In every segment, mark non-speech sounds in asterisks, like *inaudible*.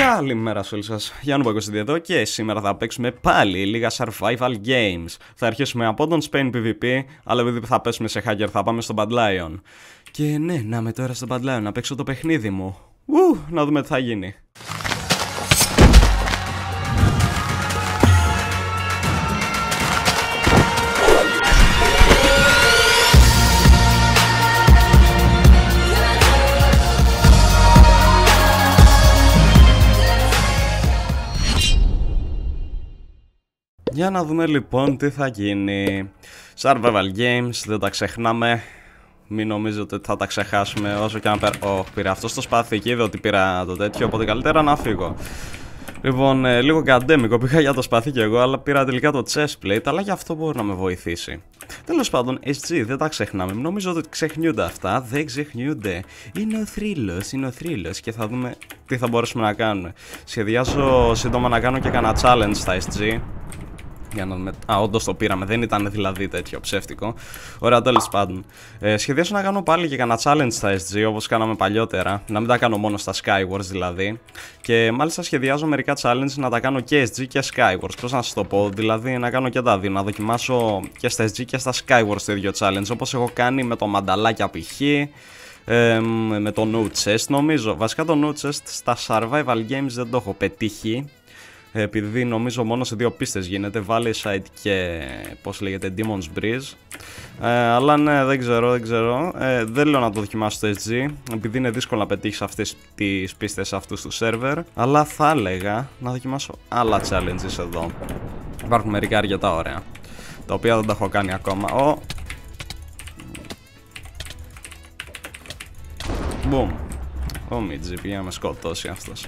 Καλημέρα σε όλους σας, Γιάννου Παγκοσίδη εδώ και σήμερα θα παίξουμε πάλι λίγα survival games. Θα αρχίσουμε από τον Spain PvP, αλλά επειδή θα πέσουμε σε hacker θα πάμε στο Bad Lion. Και ναι, να είμαι τώρα στο Bad Lion, να παίξω το παιχνίδι μου. Ου, να δούμε τι θα γίνει. Για να δούμε λοιπόν τι θα γίνει. Survival games, δεν τα ξεχνάμε. Μην νομίζετε ότι θα τα ξεχάσουμε όσο και αν πέρα. Oh, πήρα αυτό στο σπάθι και είδε ότι πήρα το τέτοιο, οπότε καλύτερα να φύγω. Λοιπόν, ε, λίγο καντέμικο πήγα για το σπαθί και εγώ, αλλά πήρα τελικά το chest plate, αλλά για αυτό μπορεί να με βοηθήσει. Τέλος πάντων, SG δεν τα ξεχνάμε. Νομίζω ότι ξεχνιούνται αυτά. Δεν ξεχνιούνται. Είναι ο θρύλος, είναι ο θρύλος και θα δούμε τι θα μπορέσουμε να κάνουμε. Σχεδιάζω σύντομα να κάνω και κανένα challenge στα SG. Για να δούμε. Α, όντως το πήραμε. Δεν ήταν δηλαδή τέτοιο ψεύτικο. Ωραία, τέλος πάντων. Ε, σχεδιάζω να κάνω πάλι και κανένα challenge στα SG όπως κάναμε παλιότερα. Να μην τα κάνω μόνο στα Skywars δηλαδή. Και μάλιστα σχεδιάζω μερικά challenge να τα κάνω και SG και Skywars. Πώς να σας το πω, δηλαδή να κάνω και τα δύο. Να δοκιμάσω και στα SG και στα Skywars το ίδιο challenge. Όπως έχω κάνει με το μανταλάκι π.χ. Ε, με το Note Chest νομίζω. Βασικά το Note Chest στα survival games δεν το έχω πετύχει επειδή νομίζω μόνο σε δύο πίστες γίνεται Valley Side και πώς λέγεται Demon's Breeze. Ε, αλλά ναι δεν ξέρω δεν ξέρω. Ε, δεν λέω να το δοκιμάσω στο SG επειδή είναι δύσκολο να πετύχεις αυτές τις πίστες αυτούς του server αλλά θα έλεγα να δοκιμάσω άλλα challenges εδώ. Υπάρχουν μερικά αρκετά ωραία τα οποία δεν τα έχω κάνει ακόμα. Ο. Boom. Ο Μίτζι πήγε να με σκοτώσει αυτός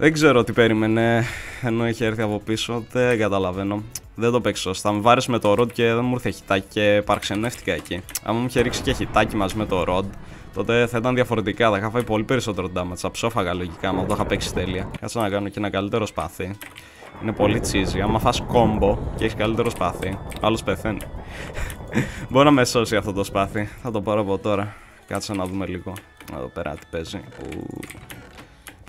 δεν ξέρω τι περίμενε ενώ είχε έρθει από πίσω. Δεν καταλαβαίνω. Δεν το παίξω σωστά. Με βάρεσε με το ροντ και δεν μου ήρθε χιτάκι και παρξενεύτηκα εκεί. Αν μου είχε ρίξει και χιτάκι μαζί με το ροντ, τότε θα ήταν διαφορετικά. Θα είχα φάει πολύ περισσότερο damage. Θα ψόφαγα λογικά, μα το είχα παίξει τέλεια. Κάτσε να κάνω και ένα καλύτερο σπάθι. Είναι πολύ τσίζι. Άμα φας κόμπο και έχεις καλύτερο σπάθι, άλλος πεθαίνει. *laughs* Μπορεί να με σώσει αυτό το σπάθι. Θα το πάρω από τώρα. Κάτσε να δούμε λίγο. Εδώ πέρα τι παίζει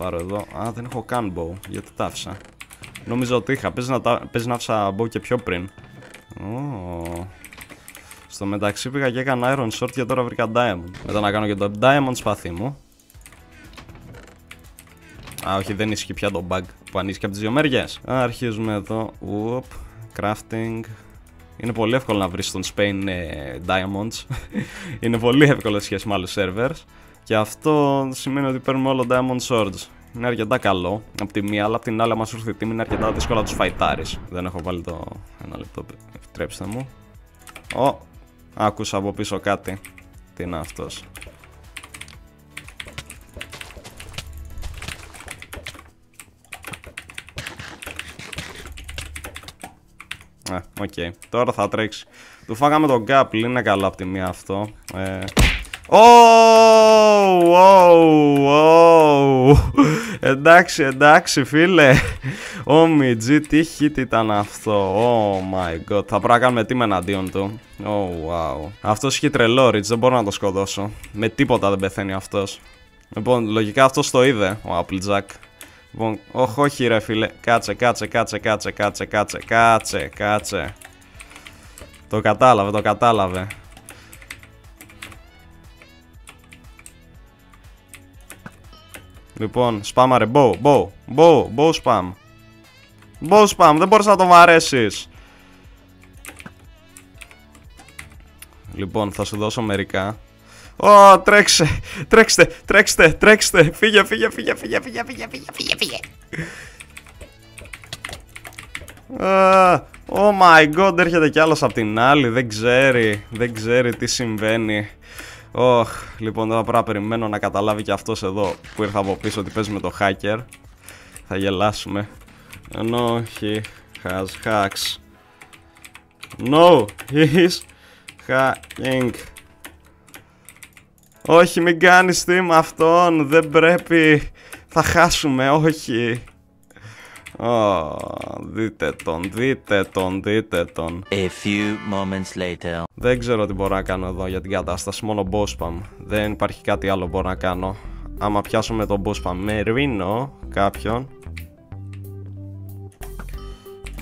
πάρω εδώ. Α, δεν έχω καν bow. Γιατί τα άφησα. Νόμιζα ότι είχα. Παίζει να, τα... να άφησα bow και πιο πριν. Oh. Στο μεταξύ πήγα και έκανα iron short και τώρα βρήκα diamond. Μετά να κάνω και το diamond σπαθί μου. Α, όχι, δεν ισχύει πια το bug που ανήσυχε από τις δύο μεριές. Αρχίζουμε εδώ. Ουπ. Crafting. Είναι πολύ εύκολο να βρεις στον Spain ε, diamonds. *laughs* Είναι πολύ εύκολο σχέση με άλλους servers. Και αυτό σημαίνει ότι παίρνουμε όλο Diamond Swords. Είναι αρκετά καλό από τη μία, αλλά από την άλλη, άμα σου έρθει τιμή, είναι αρκετά δύσκολο να τους φαϊτάρεις. Δεν έχω βάλει το. Ένα λεπτό, επιτρέψτε μου. Ω! Άκουσα από πίσω κάτι. Τι είναι αυτός. Ε, OK. Okay. Τώρα θα τρέξει. Του φάγαμε τον Gapple, είναι καλό από τη μία αυτό. Ε, Oh, oh, oh. Εντάξει, εντάξει φίλε. OMG τι hit ήταν αυτό. Oh my god. Θα πρέπει να κάνουμε team εναντίον του. Oh wow. Αυτός έχει τρελό reach δεν μπορώ να το σκοτώσω. Με τίποτα δεν πεθαίνει αυτός. Λοιπόν λογικά αυτός το είδε Ο Applejack Λοιπόν όχι όχι ρε φίλε. Κάτσε κάτσε κάτσε κάτσε κάτσε κάτσε κάτσε κάτσε. Το κατάλαβε το κατάλαβε Λοιπόν, σπάμαρε, μπο, μπο, μπο, μπο σπάμ. Μπο σπάμ, δεν μπορείς να το βαρέσεις. Λοιπόν, θα σου δώσω μερικά. Ω, τρέξε, τρέξτε, τρέξτε, τρέξτε. Φύγε, φύγε, φύγε, φύγε, φύγε, φύγε, φύγε, φύγε. Uh, oh my god, έρχεται κι άλλος απ' την άλλη, δεν ξέρει, δεν ξέρει τι συμβαίνει. Ωχ, λοιπόν τώρα πρέπει να περιμένω να καταλάβει και αυτός εδώ που ήρθα από πίσω ότι παίζει με το hacker. Θα γελάσουμε. No, he has hacks. No, he's hacking. Όχι, μην κάνεις τι με αυτόν, δεν πρέπει. Θα χάσουμε, όχι. Oh, δείτε τον, δείτε τον, δείτε τον. A few moments later. Δεν ξέρω τι μπορώ να κάνω εδώ για την κατάσταση, μόνο boss spam. Δεν υπάρχει κάτι άλλο που μπορώ να κάνω. Άμα πιάσουμε τον boss spam με Ρίνο κάποιον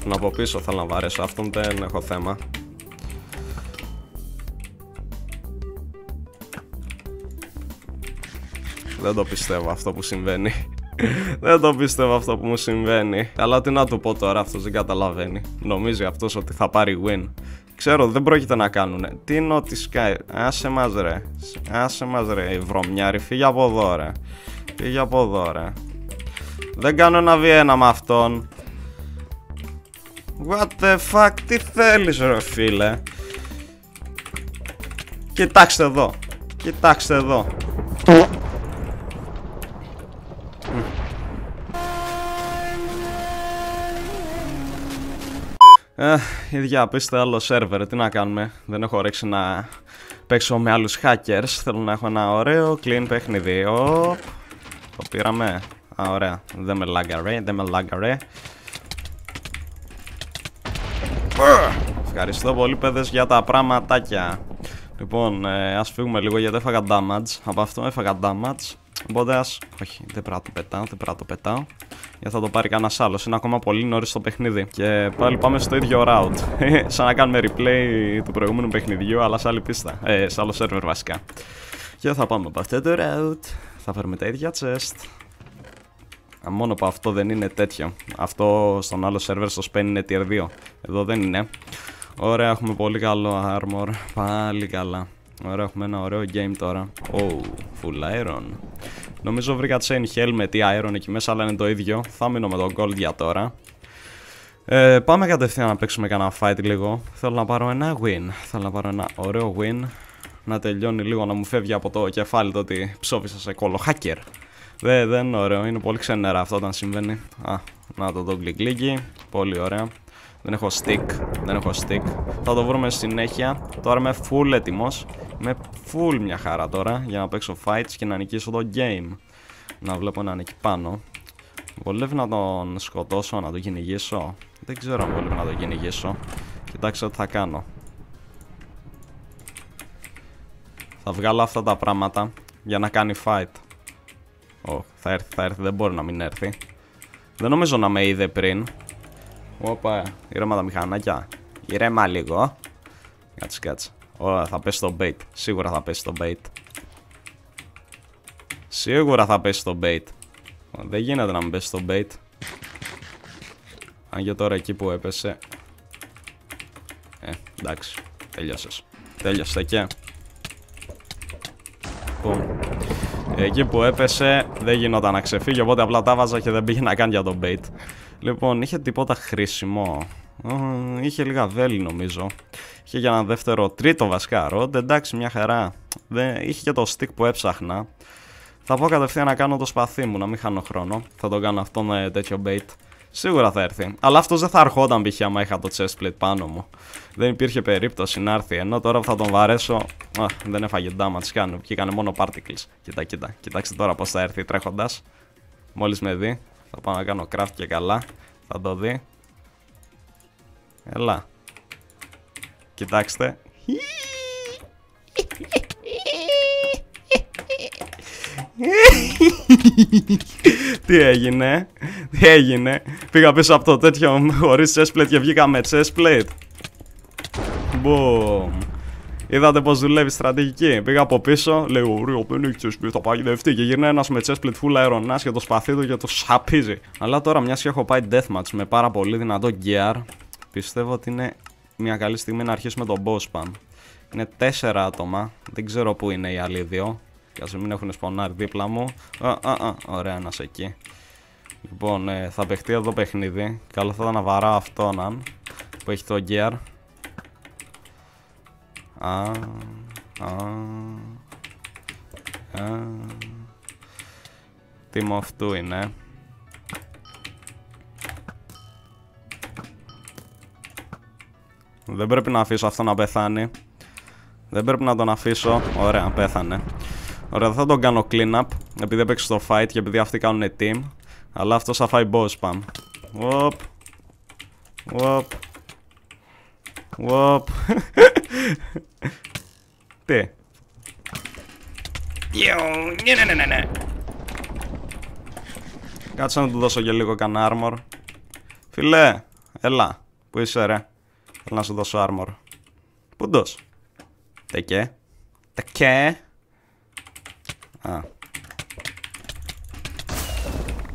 Να από πίσω θέλω να βαρέσω αυτόν δεν έχω θέμα Δεν το πιστεύω αυτό που συμβαίνει δεν το πιστεύω αυτό που μου συμβαίνει. Αλλά τι να του πω τώρα, αυτός δεν καταλαβαίνει. Νομίζει αυτός ότι θα πάρει win. Ξέρω, δεν πρόκειται να κάνουν. Τι είναι ότι Sky. Άσε μας ρε. Άσε μας ρε, η βρωμιάρη. Φύγε από εδώ ρε. Φύγε από εδώ ρε. Δεν κάνω ένα V1 με αυτόν. What the fuck, τι θέλεις ρε φίλε; Κοιτάξτε εδώ. Κοιτάξτε εδώ. Ε, ίδια πείστε άλλο σερβερ, τι να κάνουμε. Δεν έχω όρεξη να παίξω με άλλους hackers. Θέλω να έχω ένα ωραίο clean παιχνίδι. Οπ, το πήραμε. Α, ωραία. Δεν με λάγκαρε, δεν με λάγκαρε. Ευχαριστώ πολύ παιδες για τα πραγματάκια. Λοιπόν, ε, ας φύγουμε λίγο γιατί έφαγα damage. Από αυτό έφαγα damage. Οπότε ας... Όχι, δεν πρέπει να το πετάω, δεν πρέπει να το πετάω. Γιατί θα το πάρει κανένας άλλος. Είναι ακόμα πολύ νωρίς το παιχνίδι. Και πάλι πάμε στο ίδιο route. *laughs* Σαν να κάνουμε replay του προηγούμενου παιχνιδιού, αλλά σε άλλη πίστα. Ε, σε άλλο server βασικά. Και θα πάμε από αυτό το route. Θα φέρουμε τα ίδια chest. Μόνο που αυτό δεν είναι τέτοιο. Αυτό στον άλλο server στο Spain είναι tier 2. Εδώ δεν είναι. Ωραία, έχουμε πολύ καλό armor. Πάλι καλά. Ωραία, έχουμε ένα ωραίο game τώρα. Oh, full iron. Νομίζω βρήκα chain helmet ή iron εκεί μέσα, αλλά είναι το ίδιο. Θα μείνω με τον gold για τώρα. Ε, πάμε κατευθείαν να παίξουμε κανένα fight λίγο. Θέλω να πάρω ένα win. Θέλω να πάρω ένα ωραίο win. Να τελειώνει λίγο, να μου φεύγει από το κεφάλι το ότι ψόφισα σε κόλλο hacker. Δεν, δεν είναι ωραίο, είναι πολύ ξενέρα αυτό όταν συμβαίνει. Α, να το δω γκλιγκλίκι. Πολύ ωραία. Δεν έχω stick, δεν έχω stick. Θα το βρούμε συνέχεια. Τώρα είμαι full έτοιμος. Είμαι full μια χαρά τώρα για να παίξω fights και να νικήσω το game. Να βλέπω έναν εκεί πάνω. Βολεύει να τον σκοτώσω, να τον κυνηγήσω. Δεν ξέρω αν βολεύει να τον κυνηγήσω. Κοιτάξτε τι θα κάνω. Θα βγάλω αυτά τα πράγματα για να κάνει fight. Oh, θα έρθει, θα έρθει, δεν μπορεί να μην έρθει. Δεν νομίζω να με είδε πριν. Όπα, ήρεμα τα μηχανάκια. Ηρέμα λίγο. Κάτσε, κάτσε. Ωραία, θα πέσει το bait. Σίγουρα θα πέσει το bait. Σίγουρα θα πέσει το bait. Δεν γίνεται να μην πέσει το bait. Αν και τώρα εκεί που έπεσε. Ε, εντάξει. Τέλειωσες. Τέλειωσες και. Πού. Εκεί που έπεσε δεν γινόταν να ξεφύγει, οπότε απλά τα βάζα και δεν πήγε να κάνει για το bait. Λοιπόν, είχε τίποτα χρήσιμο. Είχε λίγα βέλη νομίζω. Είχε για ένα δεύτερο, τρίτο βασικά ροντ. Εντάξει, μια χαρά. Δεν... Είχε και το stick που έψαχνα. Θα πω κατευθείαν να κάνω το σπαθί μου, να μην χάνω χρόνο. Θα το κάνω αυτό με τέτοιο bait. Σίγουρα θα έρθει. Αλλά αυτός δεν θα ερχόταν π.χ. άμα είχα το chestplate πάνω μου. Δεν υπήρχε περίπτωση να έρθει. Ενώ τώρα που θα τον βαρέσω. Α, δεν έφαγε damage κάνω. Και έκανε μόνο particles. Κοίτα, κοίτα. Κοιτάξτε τώρα πώς θα έρθει τρέχοντας. Μόλις με δει. Θα πάω να κάνω craft και καλά. Θα το δει. Έλα. Κοιτάξτε. Τι έγινε, τι έγινε. Πήγα πίσω από το τέτοιο χωρίς chestplate και βγήκα με chestplate. Boom. Είδατε πώς δουλεύει η στρατηγική. Πήγα από πίσω, λέει Ωραίο, δεν έχεις chestplate, θα παγιδευτεί. Και γυρνάει ένας με chestplate full αερονά και το σπαθί του και το σαπίζει. Αλλά τώρα, μιας και έχω πάει deathmatch με πάρα πολύ δυνατό gear, πιστεύω ότι είναι μια καλή στιγμή να αρχίσουμε τον boss spam. Είναι τέσσερα άτομα, δεν ξέρω πού είναι οι άλλοι δύο. Για να μην έχουν σπονάρει δίπλα μου. Α, α, α, ωραία, ένας εκεί. Λοιπόν, ε, θα παιχτεί εδώ παιχνίδι. Καλό θα ήταν να βαράω αυτόν που έχει το gear. Α, α, α. Τι με αυτού είναι. Δεν πρέπει να αφήσω αυτό να πεθάνει. Δεν πρέπει να τον αφήσω. Ωραία, πέθανε. Ωραία, θα τον κάνω clean up. Επειδή έπαιξε στο fight και επειδή αυτοί κάνουν team. Αλλά αυτό θα φάει boss spam. Οπ. Οπ. Οπ. *laughs* Τι; Ναι, ναι, ναι, ναι. Κάτσε να του δώσω και λίγο κανένα armor. Φιλέ, έλα. Πού είσαι ρε; Θέλω να σου δώσω armor. Πού ντος. Τεκέ. Τεκέ. Α.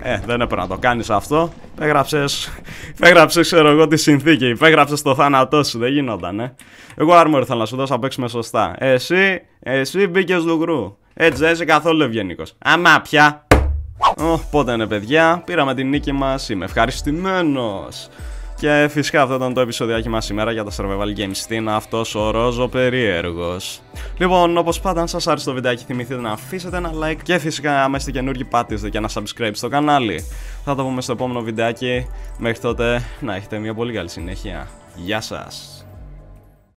Ε, δεν έπρεπε να το κάνεις αυτό. Υπέγραψες, υπέγραψες ξέρω εγώ τη συνθήκη. Υπέγραψες το θάνατό σου. Δεν γινόταν, ε. Εγώ armor ήθελα να σου δώσω να παίξουμε σωστά. Εσύ, εσύ μπήκες λουγρού. Έτσι δεν είσαι καθόλου ευγενικός. Αμά πια. Ω, πότε είναι παιδιά, πήραμε την νίκη μας, είμαι ευχαριστημένος. Και φυσικά αυτό ήταν το επεισοδιάκι μας σήμερα για τα Survival Games. Τι είναι αυτός ο ρόζο περίεργος. Λοιπόν, όπως πάντα, αν σας άρεσε το βιντεάκι, θυμηθείτε να αφήσετε ένα like και φυσικά άμα είστε καινούργοι πάτηστε και ένα subscribe στο κανάλι. Θα τα πούμε στο επόμενο βιντεάκι. Μέχρι τότε, να έχετε μια πολύ καλή συνέχεια. Γεια σας.